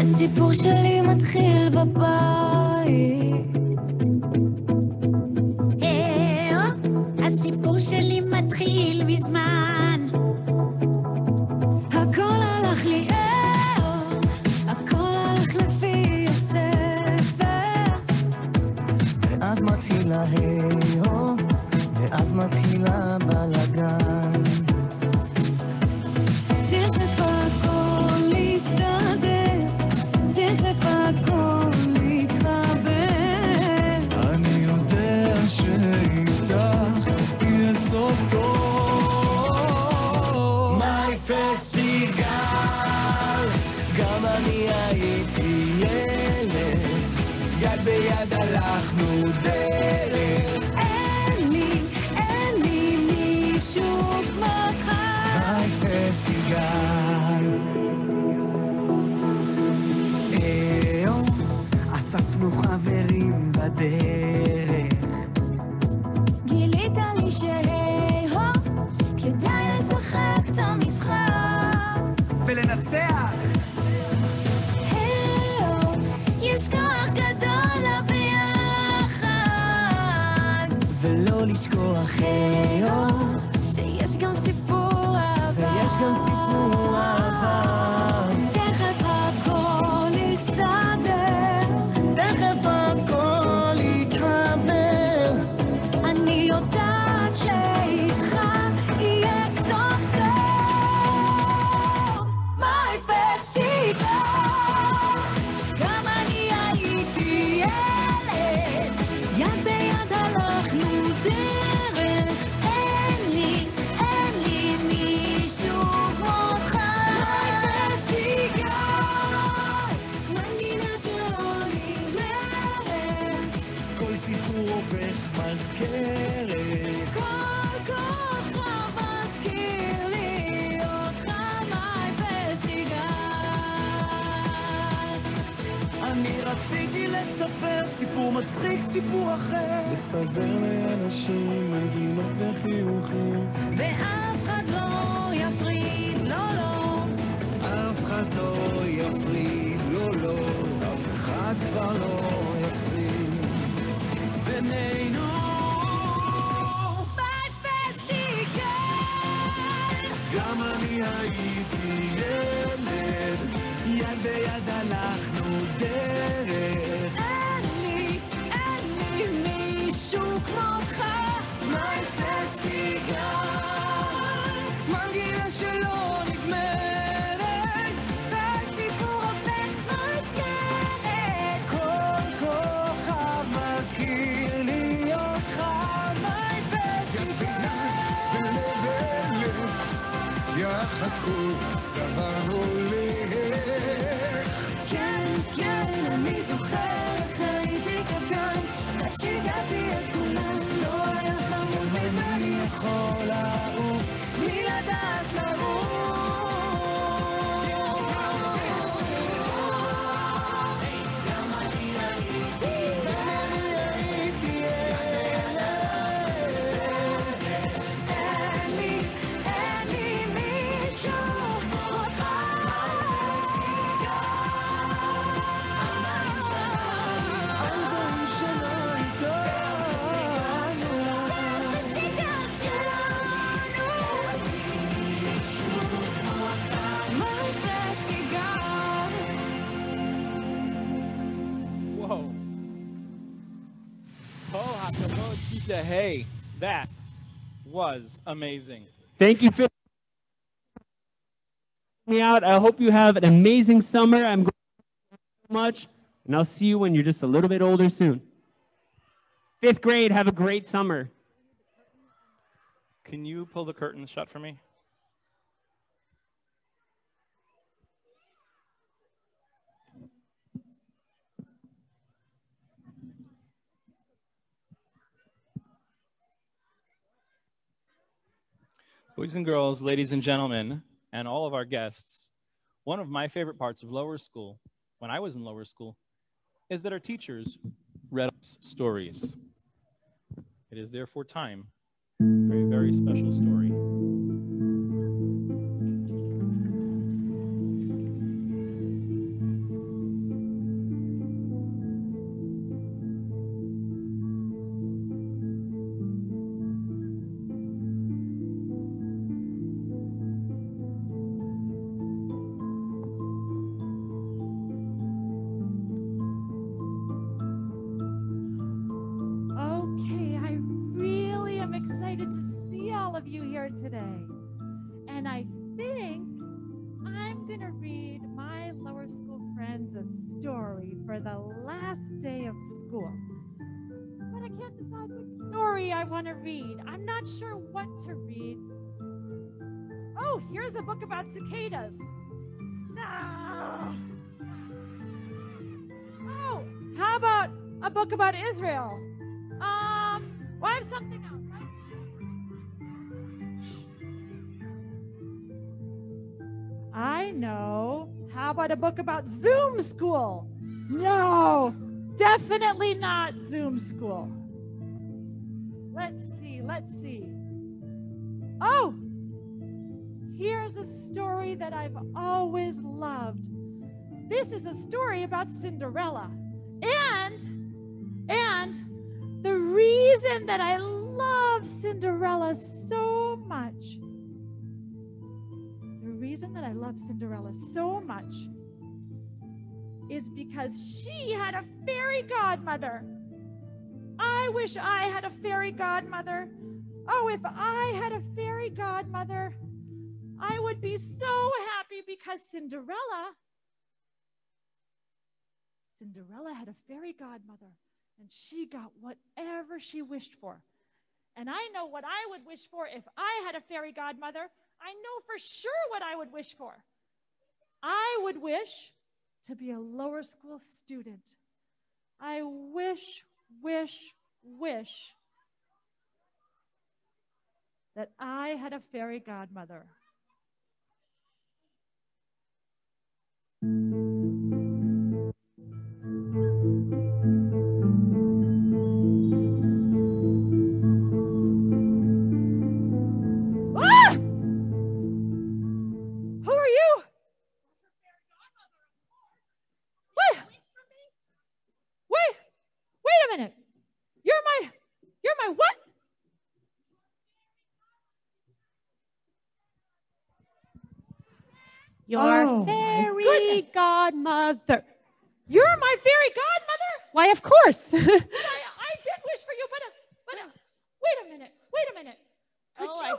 הסיפור שלי מתחיל בבית. הסיפור שלי מתחיל מזמן. פסטיגל. אהו, אספנו חברים בדרך. גילית לי שהי-הו, כדאי לשחק את המשחק. ולנצח! היי-הו, יש כוח גדול לביחד. ולא לשכוח שיש גם סיפור descanse com a vara. כל סיפור הופך מזכרת. כל כוכב מזכיר לי אותך, מיי פסטיגל. אני רציתי לספר סיפור מצחיק, סיפור אחר. לפזר לאנשים מנגינות וחיוכים. ואף אחד לא יפריד, לא, לא. אף אחד לא יפריד, לא, לא. אף אחד כבר לא. בינינו. מיי פסטיגל. גם אני הייתי ילד, יד ביד הלכנו דרך. Hey. That was amazing. Thank you for me out. I hope you have an amazing summer. I'm going so much, and I'll see you when you're just a little bit older soon. Fifth grade, have a great summer. Can you pull the curtains shut for me? Boys and girls, ladies and gentlemen, and all of our guests, one of my favorite parts of lower school, when I was in lower school, is that our teachers read us stories. It is therefore time for a very special story. A story for the last day of school. But I can't decide which story I want to read. I'm not sure what to read. Oh, here's a book about cicadas. Ah. Oh, how about a book about Israel? Um, well, I have something else. I know. How about a book about Zoom school? No, definitely not Zoom school. Let's see, let's see. Oh, here's a story that I've always loved. This is a story about Cinderella. And, and, the reason that I love Cinderella so much, reason that I love Cinderella so much is because she had a fairy godmother. I wish I had a fairy godmother. Oh, if I had a fairy godmother, I would be so happy because Cinderella, Cinderella had a fairy godmother and she got whatever she wished for. And I know what I would wish for if I had a fairy godmother. I know for sure what I would wish for. I would wish to be a lower school student. I wish, wish, wish that I had a fairy godmother. Godmother. You're my fairy godmother? Why, of course. I, I did wish for you, but uh, but uh, wait a minute. Wait a minute. Could Oh, you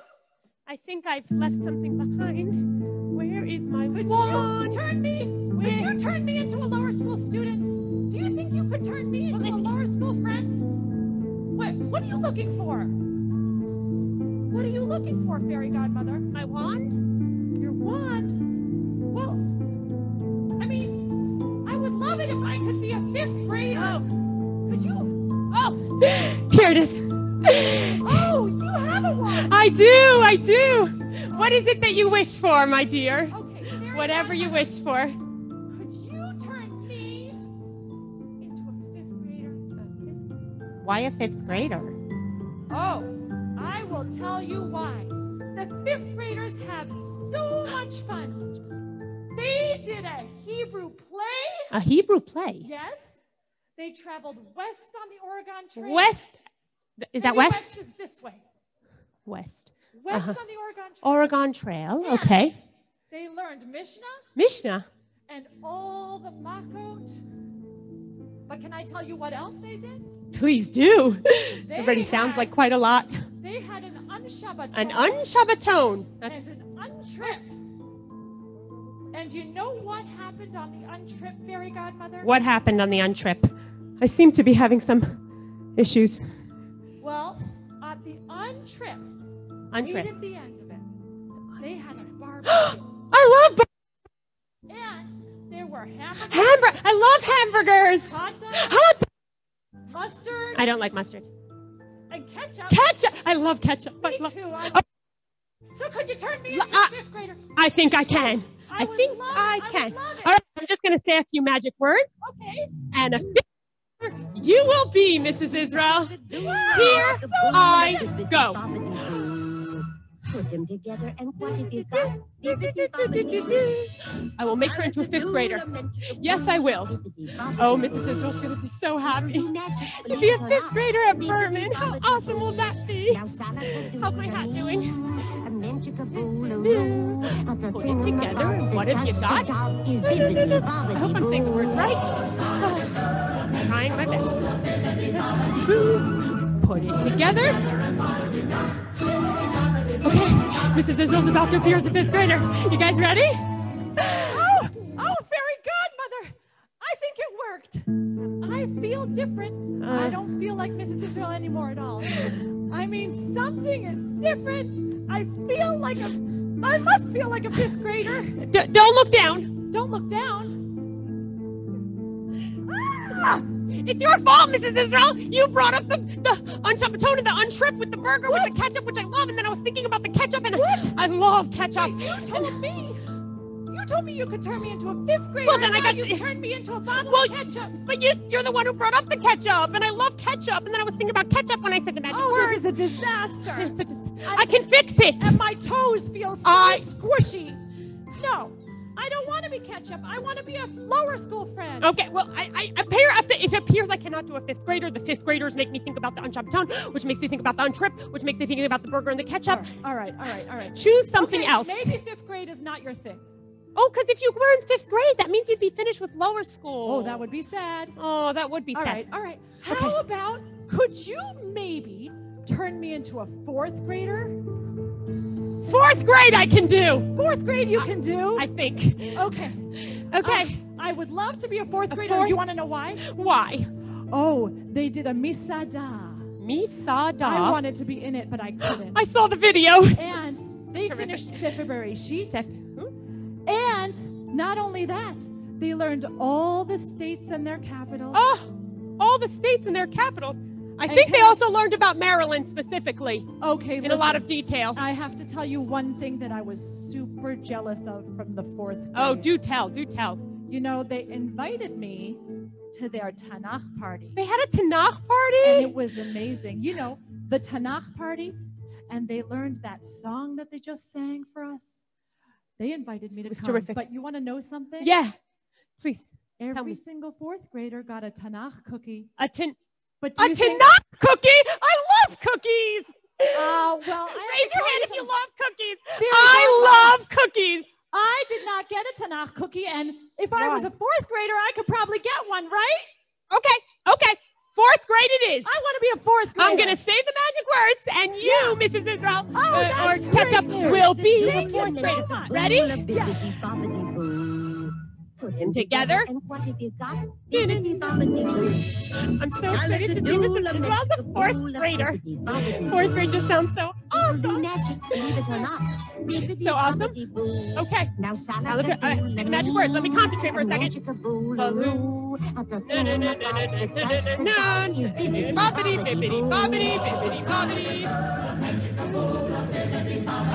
I think I've left something behind. Where is my could wand? you turn me? Could you turn me into a lower school student? Do you think you could turn me into a lower school friend? What what are you looking for? What are you looking for, fairy godmother? My wand? Your wand? Well, I mean, I love it if I could be a fifth grader. Could you? Oh, Here it is. oh, you have a wand. I do, I do. What is it that you wish for, my dear? Okay, Whatever you wish for. Could you turn me into a fifth grader? Why a fifth grader? Oh, I will tell you why. The fifth graders have so much fun. They did a Hebrew play. A Hebrew play. Yes. They traveled west on the Oregon Trail. West. Is that Maybe west? West is this way. West. West Uh-huh. on the Oregon Trail. Oregon Trail. Yeah. Okay. They learned Mishnah Mishnah. and all the Makot. But can I tell you what else they did? Please do. They Already sounds like quite a lot. They had an unshabbat. An unshabbaton. and That's an untrip. And you know what happened on the untrip, fairy godmother? what happened on the untrip. I seem to be having some issues. Well, at the untrip, Untrip. right at the end of it, they had a barbecue. I love and there were hamburgers, hamburger. I love hamburgers. hot dogs, Hot. dogs. mustard, I don't like mustard. and ketchup. Ketchup. I love ketchup. Me love- too. I- oh. So could you turn me into a fifth grader? I think I can. I would think love I can. I would love it. All right. I'm just going to say a few magic words Okay. and a You will be, Mrs. Israel. Here I go. Put them together, and what have you got? I will make her into a fifth grader. Yes, I will. Oh, Mrs. Israel's going to be so happy to be a fifth grader at Berman. How awesome will that be? How's my hat doing? Put it together, and what have you got? I hope I'm saying the words right. Trying my best. Put it together. Okay, Mrs. Israel's about to appear as a fifth grader. You guys ready? Oh, oh, fairy godmother! I think it worked. I feel different. I Uh. don't feel like Mrs. Israel anymore at all. I mean, something is different. I feel like a. I must feel like a fifth grader. D- don't look down. Don't look down. Ah! It's your fault, Mrs. Israel. You brought up the the unshabbaton and the untrip with the burger with the ketchup, which I love, and then I was thinking about the ketchup, and I love ketchup. You told me. You told me you could turn me into a fifth grader. Well, then and I got- you turned me into a bottle Well, of ketchup. But you, you're the one who brought up the ketchup, and I love ketchup, and then I was thinking about ketchup when I said the magic Oh, word. this is a disaster. A dis- I can fix it. and my toes feel so I- squishy. No, I to be ketchup. I want to be a lower school friend. Okay, well, I, I appear if it appears I cannot do a fifth grader, the fifth graders make me think about the unchopped unshabbaton, which makes me think about the untrip, which makes me think about the burger and the ketchup. All right, all right, all right. Choose something Okay, else. Maybe fifth grade is not your thing. Oh, because if you were in fifth grade, that means you'd be finished with lower school. Oh, that would be sad. Oh, that would be All sad. right, all right. How about could you maybe turn me into a fourth grader? Fourth grade, I can do. Fourth grade, you can do. I think. okay. Okay. I would love to be a fourth A grader. fourth- You want to know why? Why? Oh, they did a misada. Misada. I wanted to be in it, but I couldn't. I saw the video. and they Terrific. finished Sifferberry sheets. Sif- And not only that, they learned all the states and their capitals. Oh, all the states and their capitals. I And think they also learned about Maryland specifically okay, in a lot of detail. I have to tell you one thing that I was super jealous of from the fourth oh, grade. Oh, do tell, do tell. You know, they invited me to their Tanakh party. They had a Tanakh party? And it was amazing. You know, the Tanakh party, and they learned that song that they just sang for us. They invited me to it was come. terrific. But you want to know something? Yeah, please. Every single fourth grader got a Tanakh cookie. A tin, But a think- Tanakh cookie. I love cookies. Uh, well, I Raise your hand if you love cookies. I love cookies. I did not get a Tanakh cookie, and if I was a fourth grader, I could probably get one, right? Okay, okay. Fourth grade it is. I want to be a fourth grader. I'm gonna say the magic words, and you, Mrs. Israel, Oh, uh, or ketchup will be fourth so grader. much. Ready? Bibbidi-bobbidi-boo together. And what have you got? I'm so excited to do this as well as a fourth grader. Fourth grade just sounds so awesome. So awesome. Okay. Now, now look the magic words. Let me concentrate for a second.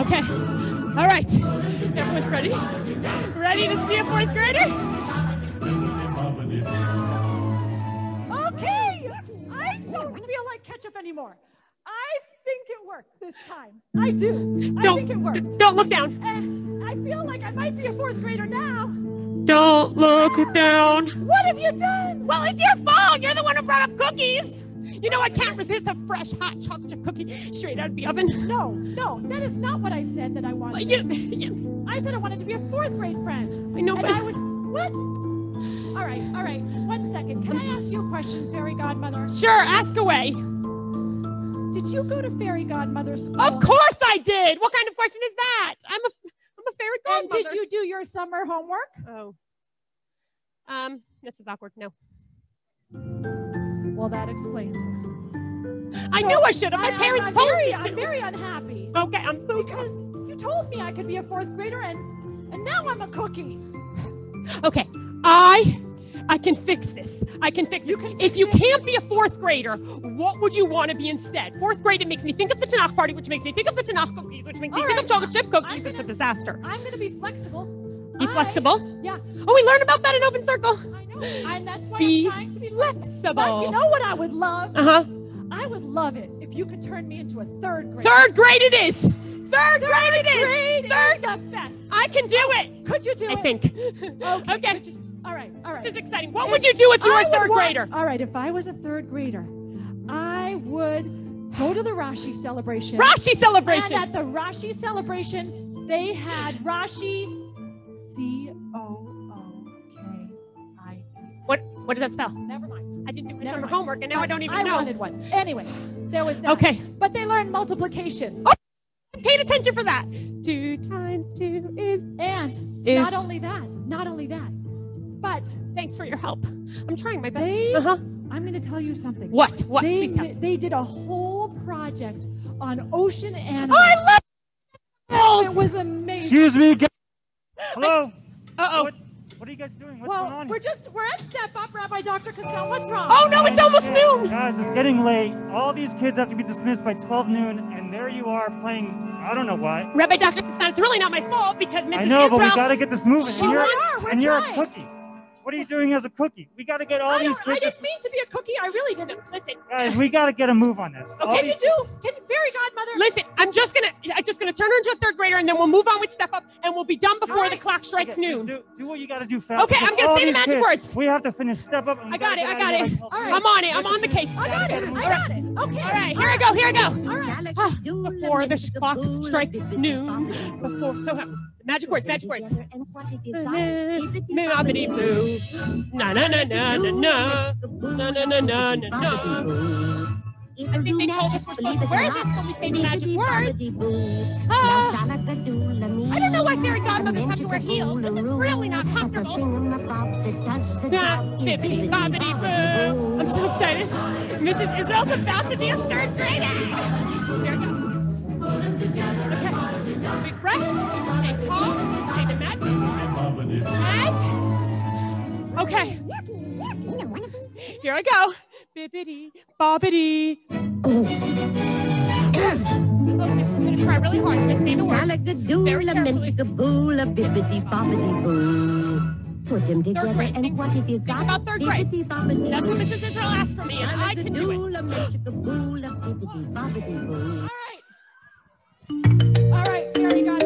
Okay. All right. Everyone's ready? Ready to see a fourth grader? Okay, I don't feel like ketchup anymore. I think it worked this time. I do. I Don't, think it worked. don't look down. Eh, I feel like I might be a fourth grader now. Don't look down. What have you done? Well, it's your fault. You're the one who brought up cookies. You know I can't resist a fresh, hot chocolate cookie straight out of the oven. No, no, that is not what I said that I wanted. you, you, I said I wanted to be a fourth grade friend. I know, And but I would. What? All right, all right. One second. Can I ask you a question, Fairy Godmother? sure, ask away. Did you go to Fairy Godmother school? Of course I did. What kind of question is that? I'm a, I'm a fairy godmother. And did you do your summer homework? Oh. Um, this is awkward. No. Well, that explains it. I So, knew I should have. My I- parents I'm told very, me I'm very unhappy Okay, I'm so sorry. because you told me I could be a fourth grader, and and now I'm a cookie. Okay, I I can fix this. I can fix You it. can if you can't be a fourth grader, what would you want to be instead? Fourth grade, it makes me think of the Tanakh party, which makes me think of the Tanakh cookies, which makes me All think of chocolate chip cookies. I'm It's a disaster. I'm gonna be flexible. Be I- flexible. Yeah, Oh, we learned about that in open circle. I. And that's why Be I'm trying to be flexible. But you know what I would love? Uh huh. I would love it if you could turn me into a third grade. Third grade it is. Third grade it is. grade Third. is the best. I can do it. Could you do I it? I think. Okay. Okay. you- All right. All right. This is exciting. What would you do if you were I a third want- grader? All right. If I was a third grader, I would go to the Rashi celebration. Rashi celebration. And at the Rashi celebration, they had Rashi What what does that spell? Never mind. I didn't do my Never summer mind. homework and now I don't even I know. wanted one. Anyway, there was that. Okay. But they learned multiplication. Paid attention for that. Two times two is And Is- not only that, not only that, but thanks for your help. I'm trying my best. they, Uh-huh. I'm going to tell you something. What? What? They, Please tell they did a whole project on ocean animals. Oh, I love It animals. was amazing. Excuse me. guys. Hello. Uh-oh. What, what are you guys doing? What's well, going on? we're just, we're at Step Up, Rabbi Dr. Cassell. What's oh, wrong? Oh no, it's almost noon. Guys, it's getting late. All these kids have to be dismissed by 12 noon, and there you are playing. I don't know why. Rabbi Dr. Kastan, it's really not my fault because Mrs. I know, but we gotta get this moving. she and you're, wants- we're and you're a cookie. What are you doing as a cookie? We gotta get all I, these don't, I just mean to be a cookie. I really didn't. Listen, Guys, we gotta get a move on this. Okay, Can you do? Can fairy godmother? listen. I'm just gonna, I'm just gonna turn her into a third grader, and then we'll move on with step up, and we'll be done before the clock strikes Okay, noon. Do, do what you gotta do fast. Okay, I'm gonna all say the magic kids, words. We have to finish step up. I got it, I got it. here by 12 All right. I'm on it. I'm on the case. I got it. I got it. Okay. All right, here I go. Here I go. Salad, Ah, before the clock strikes noon, Before, boo. go ahead. Magic words, magic words. And what got? Na. Na na na na na na. Na na na na na na. I think they told us we're supposed to wear this when we say magic words. Ah. I don't know why fairy godmothers have to wear heels. This is really not comfortable. Ah, bobbidi boo. I'm so excited. Mrs. Israel's about to be a third grader. Here we go. Okay. Big breath. Stay calm. Say the magic. And. Okay. Here I go. Bibbidi bobbidi. Okay, I'm gonna try really hard. I'm gonna say the words. Very Salagadoola, carefully. menchikaboola, bibbidi bobbidi boo. Put them together, grade. And what have you got? about third grade. Bibbidi That's what. Mrs. Israel asked for me, and I can do it. Bibbidi bobbidi boo. All right. All right, fairy godmother. I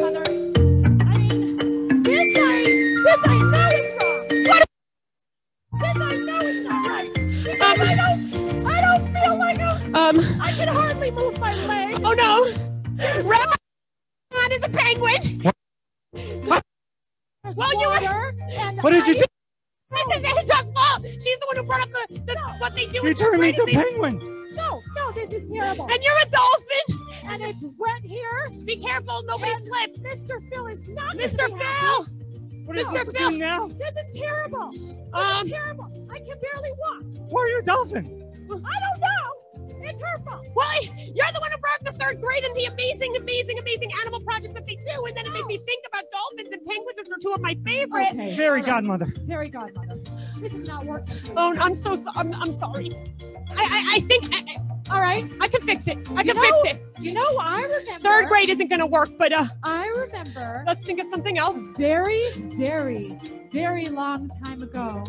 Um, I don't, I don't feel like a, Um. I can hardly move my legs. Oh no. Khan is a penguin. There's Well, you were- What did you do? Mrs. Israel's fault. She's the one who brought up the, the what they do. You turned me into a penguin. No, no, this is terrible. And you're a dolphin. And it's wet here. Be careful, nobody And slip. Mr. Phil is not Mr. Phil. happy. What is Mr. Phil. now? This is terrible. This Um. is terrible. I can barely walk. Where are you, dolphin? I don't know. It's hurtful. Well, you're the one who brought the third grade and the amazing, amazing, amazing animal projects that they do, and then it made me think about dolphins and penguins, which are two of my favorite. Okay. Fairy godmother. Fairy godmother. This is not working. Oh, I'm so so- I'm, I'm sorry. I I, I think I, All right. I can fix it. I You can know- fix it. You know, I remember. Third grade isn't gonna work, but uh, I remember let's think of something else. very, very, very long time ago.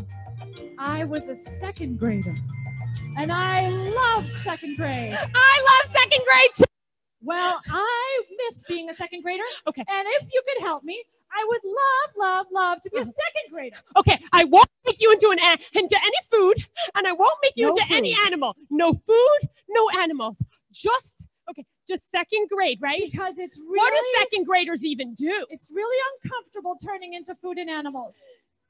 I was a second grader, and I loved second grade. I love second grade. too. Well, I miss being a second grader. Okay. And if you could help me, I would love, love, love to be a uh-huh. second grader. Okay, I won't make you into an a- into any food, and I won't make you No into any animal. No food, no animals. Just okay, just second grade, right? Because it's really, What do second graders even do? it's really uncomfortable turning into food and animals.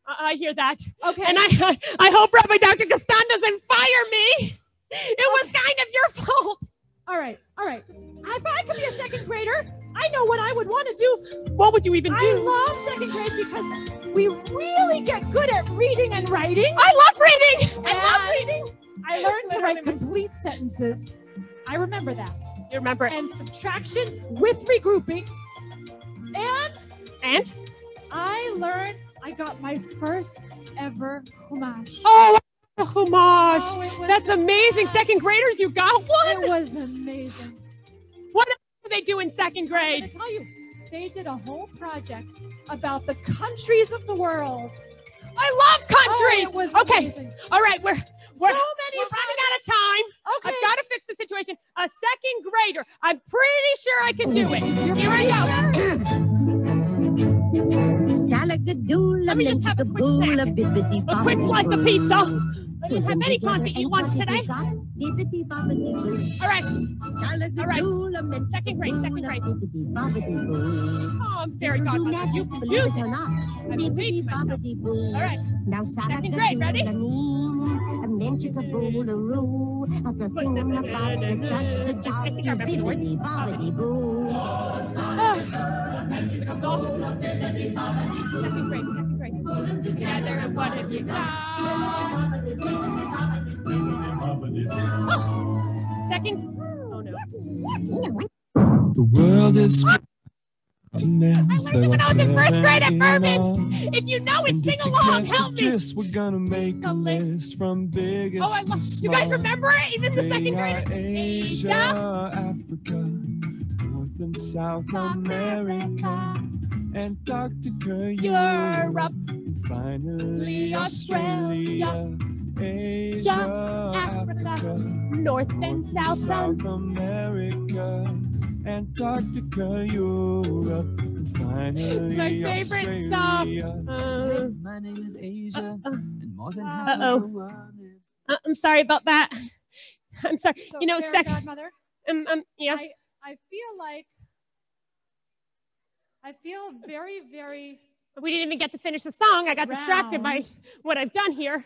I hear that, Okay. and I I hope Rabbi Dr. Gaston doesn't fire me. It was kind of your fault. all right, all right. If I could be a second grader, I know what I would want to do. What would you even do? I love second grade because we really get good at reading and writing. I love reading. I love reading. I learned to write complete sentences. I remember that. You remember? And subtraction with regrouping. And And I learned, I got my first ever Chumash. oh, a homage. Oh, That's amazing. fun. Second graders, you got one. It was amazing. What do they do in second I'm grade? going to tell you, they did a whole project about the countries of the world. I love country. Oh, it was okay. amazing. All right, we're we're, So many we're running out of time. Okay. I've got to fix the situation. A second grader. I'm pretty sure I can do it. Here I go. Salagadoola, Let me just have a quick snack. A quick slice of pizza. I didn't have any time to eat lunch today. Bobbidi boo. All right. Second grade, second grade. bibbidi bobbidi boo. Oh, I'm fairy It'll godmother. You can do this. I believe myself. All right. Now Second grade, ready? salagadoola mean, and then chickaboodle-roo. The thing I'm about to touch the I dog think I is remember the words. bibbidi bobbidi boo. Ah. Second grade, grade. Together, what have you got? Oh. Second. Oh no. The world is I learned it when I was in first grade at Berman. If you know it, And sing along. Help me. gist, we're gonna make a list. from biggest Oh, I love. You guys remember it? Even the second are graders. Asia, Africa, North and South America, Antarctica, Europe, and finally Australia, Australia, Asia, Africa, Africa, North and South. South America, Antarctica, Europe, and finally My favorite song. Australia. Uh, My name is Asia, uh, and more than Uh, half Uh-oh. of the world is uh, I'm sorry about that. I'm sorry. So, you know, fairy second. godmother, Um, um, yeah. I, I feel like I feel very, very, We didn't even get to finish the song. I got distracted by what I've done here.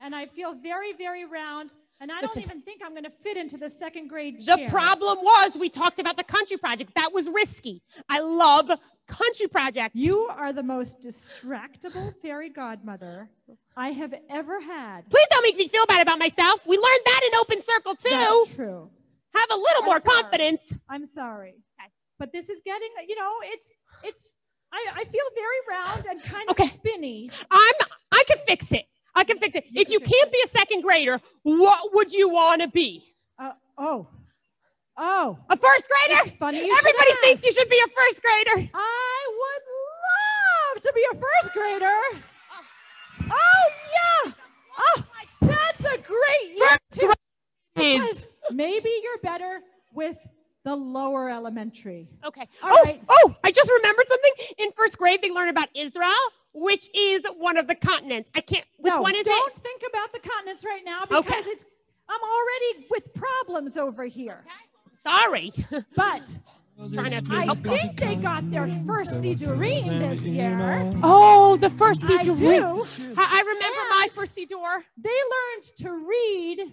and I feel very, very round. And I Listen. don't even think I'm going to fit into the second grade The chairs. problem was we talked about the country projects. That was risky. I love country project. You are the most distractible fairy godmother I have ever had. Please don't make me feel bad about myself. We learned that in open circle too. That's true. Have a little I'm more sorry. confidence. I'm sorry. Okay. But this is getting, you know, it's, it's, I, I feel very round and kind Okay. of spinny. I'm I can fix it. I can fix it. You if can you can't it. be a second grader, what would you want to be? Uh, oh, oh. A first grader? It's funny you should Everybody thinks you should be a first grader. I would love to be a first grader. Oh, yeah. Oh, that's a great year. First too. Is Because maybe you're better with the lower elementary. okay. All oh, right. oh, I just remembered something. In first grade, they learn about Israel, which is one of the continents. I can't. Which no, one is it? don't think about the continents right now because Okay. it's I'm already with problems over here. Okay. Sorry. But trying to I think they got their first Sidurine this year. Oh, the first I Siddur. do. I, I remember my first Siddur. They learned to read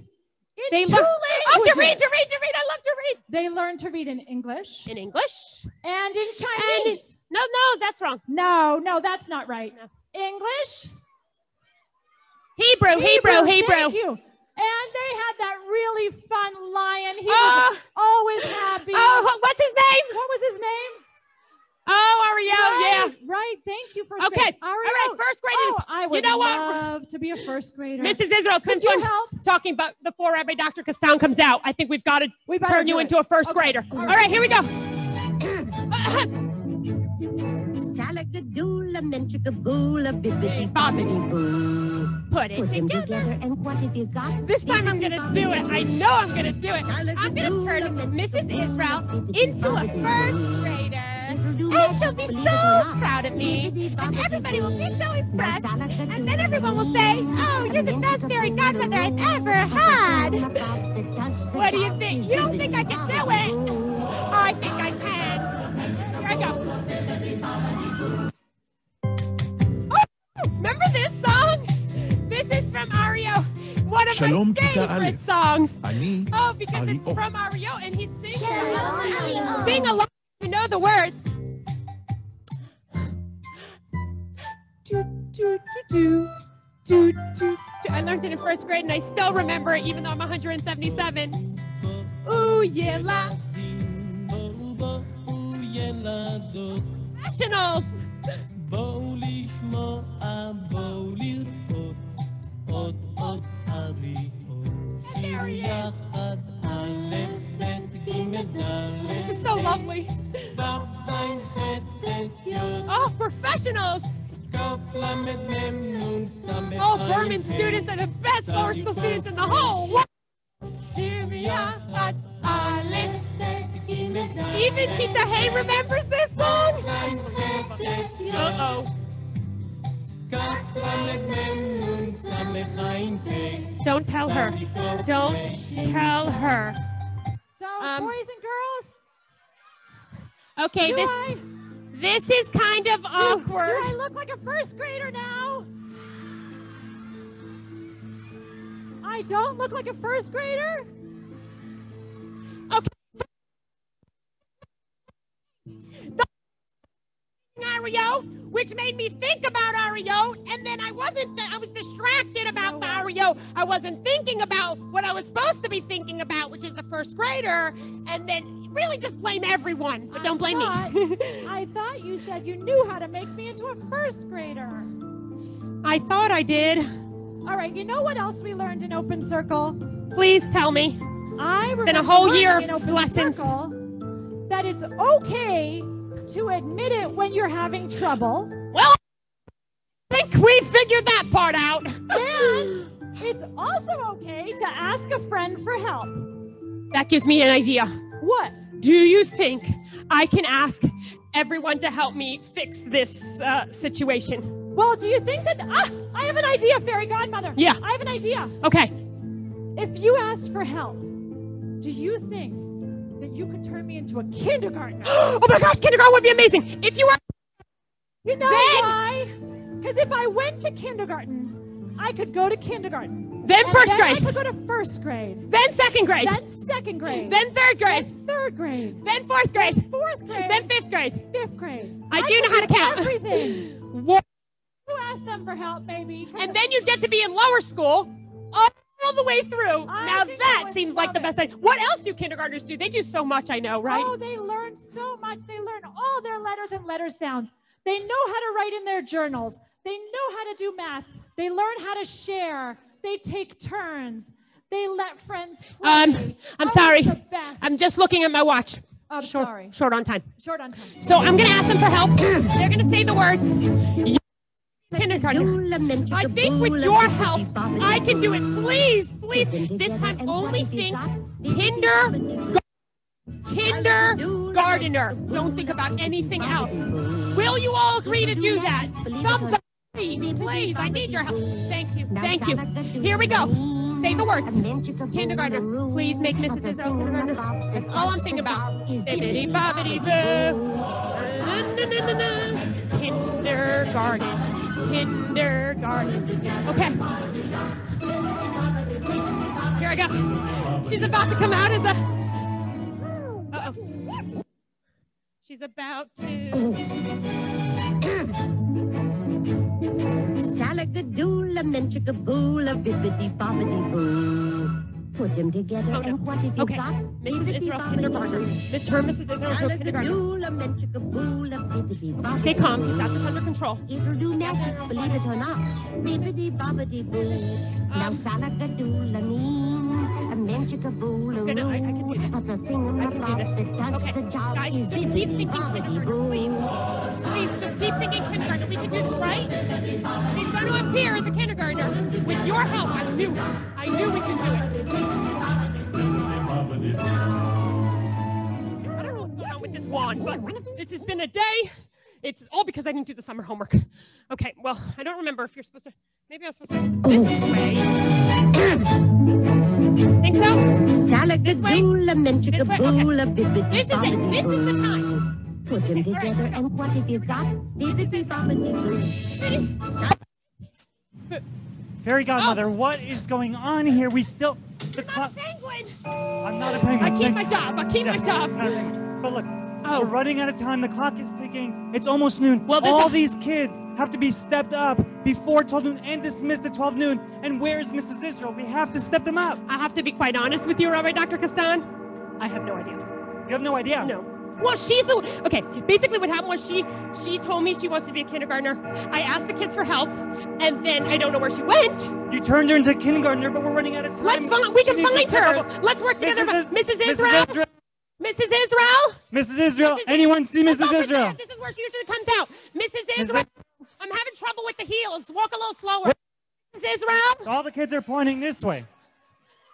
in They two learn-. Oh, to read, to read, to read. I love to read. They learned to read in English In English? and in Chinese. No, no, that's wrong. No, no, that's not right. No. English, Hebrew, Hebrew, Hebrew. Thank you. And they had that really fun lion. He Oh. was ah. always happy. Oh, what's his name? What was his name? Oh, Ariel, yeah. Right, Right. Thank you for Okay. saying- All Ariel. right, first grade is Oh, I would know what? love to be a first grader. Mrs. Israel. It's been Could you fun help? talking about before Rabbi Dr. Castown comes out. I think we've got to We better turn you it. into a first Okay. grader. All All right. right, here we go. Salagadoola, menchikaboola, bibbidi bobbidi boo. Put it Put together. together, and what have you got? This time I'm gonna do it. I know I'm gonna do it. I'm gonna turn Mrs. Israel into a first grader. And she'll be so proud of me. And everybody will be so impressed. And then everyone will say, oh, you're the best fairy godmother I've ever had. What do you think? You don't think I can do it? Oh, I think I can. Here I go. Oh, remember this song? This is from Ario one of Shalom my favorite songs. oh, because Ari it's from Ario and he's singing, Shalom, Sing along, you know the words. do, do, do, do, I learned it in first grade and I still remember it even though I'm 177. Ooh, yeah, la. Professionals. Oh, professionals! Oh, Berman students are the best school students in the whole world. Even Kita Hay remembers this song. Uh-oh. Don't tell her. Don't tell her. So, Um, boys and girls, Okay, do this I, this is kind of do, awkward. do I look like a first grader now? I don't look like a first grader? Okay. Ario, which made me think about Ario, and then I wasn't. I was distracted about Ario. I wasn't thinking about what I was supposed to be thinking about, which is the first grader, and then really just blame everyone, but don't blame thought- me. I thought you said you knew how to make me into a first grader. I thought I did. All right, you know what else we learned in Open Circle? Please tell me. I remember been a whole year in of Open lessons. Circle that it's okay to admit it when you're having trouble, Well, I think we figured that part out. and it's also okay to ask a friend for help. That gives me an idea. What? Do you think I can ask everyone to help me fix this uh, situation? Well, do you think that ah, I have an idea, fairy godmother? Yeah. I have an idea. Okay. If you asked for help, do you think that you could turn me into a kindergartner? oh my gosh, kindergarten would be amazing. If you were, You know Then- why? Because if I went to kindergarten, I could go to kindergarten. Then first then grade, I could go to first grade. then second grade, Then second grade. then third grade, then third grade. then fourth grade, Fourth grade. then fifth grade. fifth grade. I do know how to count. Everything. Wha- You ask them for help, baby. And then you get to be in lower school all, the way through. I now that seems like the best thing. What else do kindergartners do? They do so much, I know, right? Oh, they learn so much. They learn all their letters and letter sounds. They know how to write in their journals. They know how to do math. They learn how to share. They take turns. They let friends play. Um, I'm Oh, sorry. it's the best. I'm just looking at my watch. I'm short, sorry. Short on time. Short on time. So I'm going to ask them for help. They're going to say the words. Kindergarten. I think with your help, I can do it. Please, please. This time only think kinder, kindergartner. Don't think about anything else. Will you all agree to do that? Thumbs up, please, please. I need your help. Thank you, thank you. Here we go. Say the words. Kindergartner. Please make Mrs. Kindergartner. That's all I'm thinking about. Bibbidi bobbidi boo. Kindergarten. Kindergarten. Okay. Here I go. She's about to come out as a. Uh-oh. She's about to. Salagadoola, menchikaboola, bibbidi bobbidi boo. Put them together Oh, no. and what have you Okay. got? Mrs. Israel Kindergartner. Midterm Mrs. Israel Kindergartner. Salagadoola, bibbidi bobbidi Stay calm. You've got this under control. It'll do magic, believe it or not. Bibbidi bobbidi boo. Now Um, salagadoola mean a menchikaboola Gonna- I- I can do this. But the thing in the flop that does Okay, the job guys, is bibbidi bobbidi boo. please. Please, just keep thinking kindergarten. We can do this, right? She's going to appear as a kindergartner. With your help, I knew. I knew we could do it. I don't know what's going on with this wand, but this has been a day. It's all because I didn't do the summer homework. Okay, well, I don't remember if you're supposed to. Maybe I was supposed to do this way. Think so? Salagadoola, menchikaboola, bibbidi This is it. This is the time. Put them together and what have you got? Bibbidi bobbidi boo. Fairy godmother, oh. what is going on here? We still the I'm clock. not a penguin. I'm not a penguin. I keep my job. I keep my job. not a penguin. But look, Oh. we're running out of time. The clock is ticking. It's almost noon. Well, all these kids have to be stepped up before 12 noon and dismissed at 12 noon. And where's Mrs. Israel? We have to step them up. I have to be quite honest with you, Rabbi Dr. Castan. I have no idea. You have no idea. No. Well, she's the okay. Basically, what happened was she she told me she wants to be a kindergartner. I asked the kids for help, and then I don't know where she went. You turned her into a kindergartner, but we're running out of time. Let's find. We She can find her. Let's work together. Mrs. Mrs. Mrs. Israel. Israel. Mrs. Israel. Mrs. Israel. Mrs. Anyone see Mrs. Israel? This is where she usually comes out. Mrs. Mrs. Israel. I'm having trouble with the heels. Walk a little slower. Mrs. Israel, All the kids are pointing this way.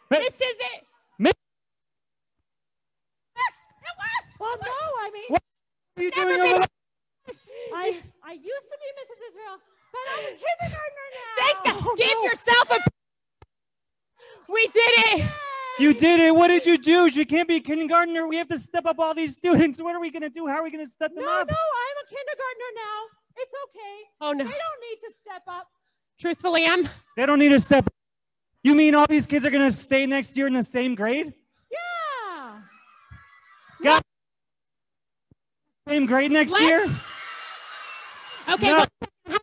this is it. Miss- Well, no, I mean, What are you doing over there? I I used to be Mrs. Israel, but I'm a kindergartner now. Thanks. God. Oh, Give no. yourself a. We did it. You did it. What did you do? You can't be a kindergartner. We have to step up all these students. What are we going to do? How are we going to step them No, up? no, no, I'm a kindergartner now. It's okay. Oh no. They don't need to step up. Truthfully, I'm. They don't need to step up. You mean all these kids are going to stay next year in the same grade? Yeah. Got same grade next Let's- year? Okay. No. well,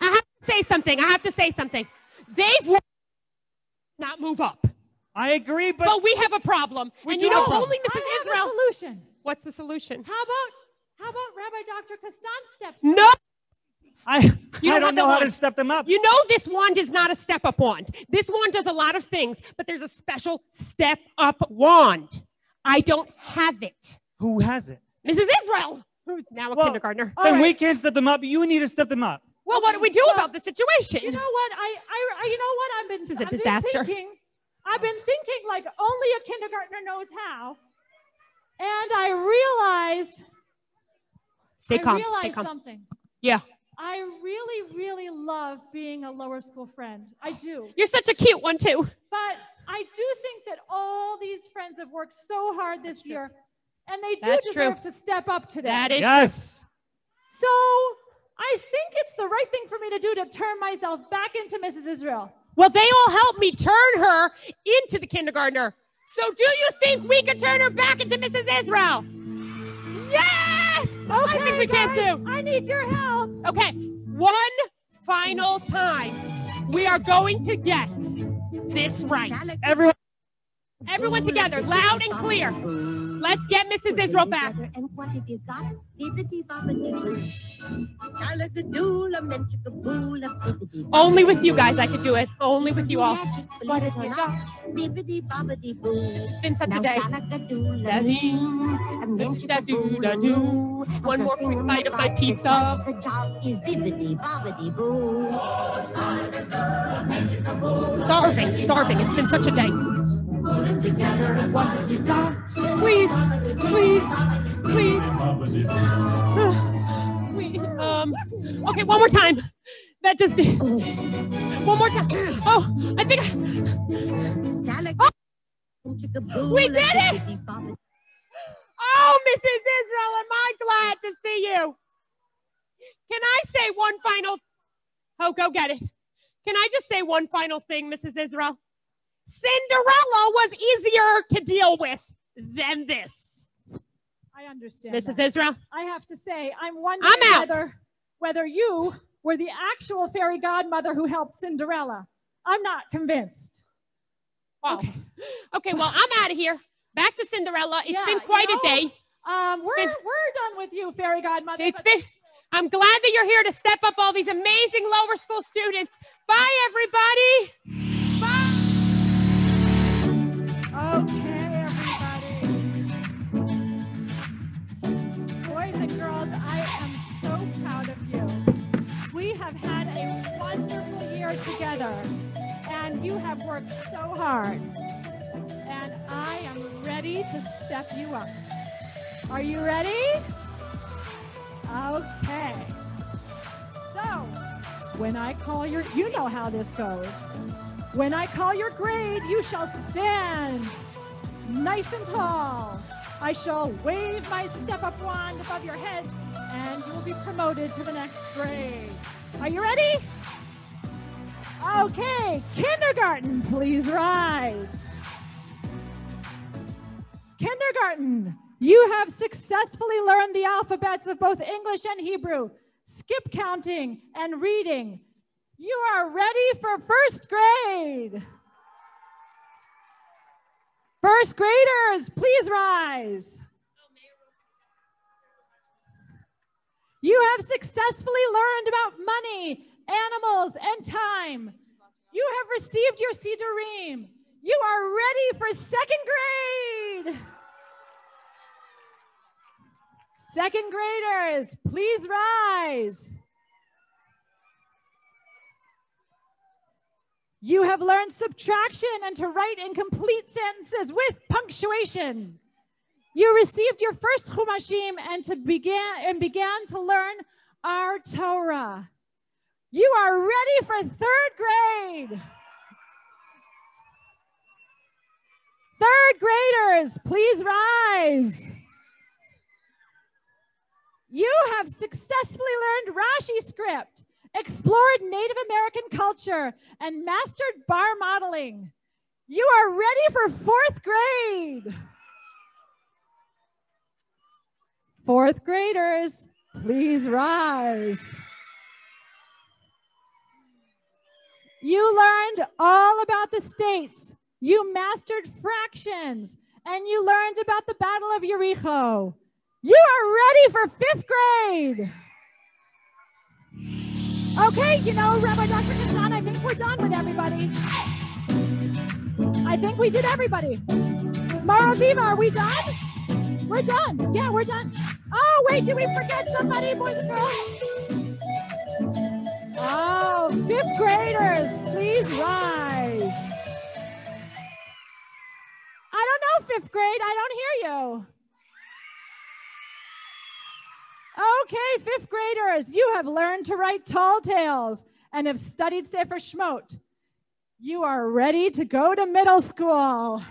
I have to say something. I have to say something. They've not move up, I agree, but but we have a problem. We and do you know, only Mrs. I have Israel. a solution. What's the solution? How about how about Rabbi Dr. Kastan steps? No. I, You I don't don't know the how to step them up. You know this wand is not a step up wand. This wand does a lot of things, but there's a special step up wand. I don't have it. Who has it? Mrs. Israel, who's now a Well, kindergartner. then we can't step them up. You need to step them up. Well, what do we do Well, about the situation? You know what? I, I, I you know what? I've been This is a I've been disaster. thinking, I've been thinking like only a kindergartner knows how, and I realized Stay I calm. Stay calm. something. Yeah. I really, really love being a lower school friend. I do. You're such a cute one, too. But I do think that all these friends have worked so hard this year, and they do That's true. deserve to step up today. That is Yes. So I think it's the right thing for me to do to turn myself back into Mrs. Israel. Well, they all helped me turn her into the kindergartner. So do you think we could turn her back into Mrs. Israel? Yes! I think we can guys, too. I need your help. Okay, one final time. We are going to get this right. Everyone, Everyone together, loud and clear. Let's get Mrs. Israel back. And what have you got? Bibbidi bobbidi boo. Salagadoola, menchikaboola, bibbidi bobbidi Only with you guys I could do it. Only with you all. What have you got? not. Bibbidi bobbidi boo. It's been such a day. salagadoola, Daddy. and Da-do-da-do. menchikaboola. One more quick bite of my pizza. The job is bibbidi bobbidi boo. Starving, starving. It's been such a day. What have you got? Please, please, please. we, um, okay, one more time. That just, one more time. Oh, I think, Salagadoola, menchikaboola, We did it! oh, Mrs. Israel, am I glad to see you. Can I say one final, oh, go get it. Can I just say one final thing, Mrs. Israel? Cinderella was easier to deal with than this. I understand. Mrs. that. Israel? I have to say, I'm wondering I'm whether whether you were the actual fairy godmother who helped Cinderella. I'm not convinced. Wow. Okay. well, I'm out of here. Back to Cinderella. It's Yeah, been you quite know, a day. Um, we're been- we're done with you, fairy godmother. It's been, I'm glad that you're here to step up all these amazing lower school students. Bye, everybody. Bye. Okay, have had a wonderful year together, and you have worked so hard. And I am ready to step you up. Are you ready? Okay. So, when I call your, you know how this goes. When I call your grade, you shall stand nice and tall. I shall wave my step up wand above your heads, and you will be promoted to the next grade. Are you ready? Okay, kindergarten, please rise. Kindergarten, you have successfully learned the alphabets of both English and Hebrew, skip counting, and reading. You are ready for first grade. First graders, please rise. You have successfully learned about money, animals, and time. You have received your siddurim. You are ready for second grade. Second graders, please rise. You have learned subtraction and to write in complete sentences with punctuation. You received your first chumashim and to began and began to learn our Torah. You are ready for third grade. Third graders, please rise. You have successfully learned Rashi script, explored Native American culture, and mastered bar modeling. You are ready for fourth grade. Fourth graders, please rise. You learned all about the states. You mastered fractions and you learned about the Battle of Jericho. You are ready for fifth grade. Okay, you know, Rabbi Dr. Kassan, I think we're done with everybody. I think we did everybody. Morah Viva, are we done? We're done. Yeah, we're done. Oh, wait, did we forget somebody, boys and girls? Oh, fifth graders, please rise. I don't know, fifth grade. I don't hear you. Okay, fifth graders, you have learned to write tall tales and have studied Sefer Shmot. You are ready to go to middle school.